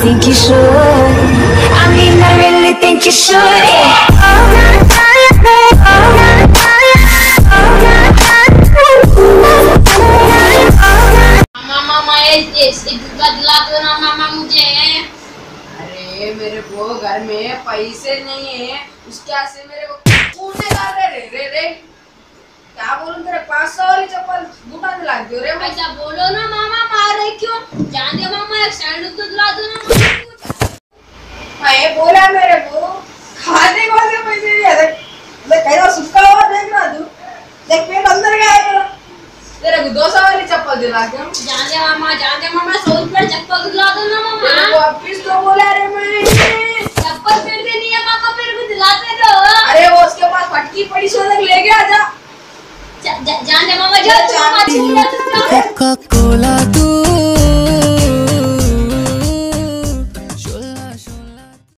think you should. I mean, I really think you should. Yeah. मेरे को घर में पैसे नहीं है उसके से मेरे को रे रे रे क्या बोलूँ तेरे पाँच सौ चप्पल बूटा दिला दियो रे ऐसा बोलो ना मामा मार रहे क्यों जान दे मामा एक सैंडल तो दिला दो ना मैं बोला मेरे को। खाने को से पैसे नहीं है। देख देख कैसा सुखा हुआ देख ना तू। देख पेट अंदर गया है मेरा। तेरे को दो सौ वाली चप्पल दिला के। जान दे मामा जान दे मामा सौ रुपये चप्पल दिला दो ना मामा। तेरे को वापिस तो बोला रे मैं? चप्पल फिर नहीं है मामा मेरे को दिलाते दो। अरे वो उसके पास फटकी पड़ी सो तक ले गया जा। जान दे मामा जा- कोला तू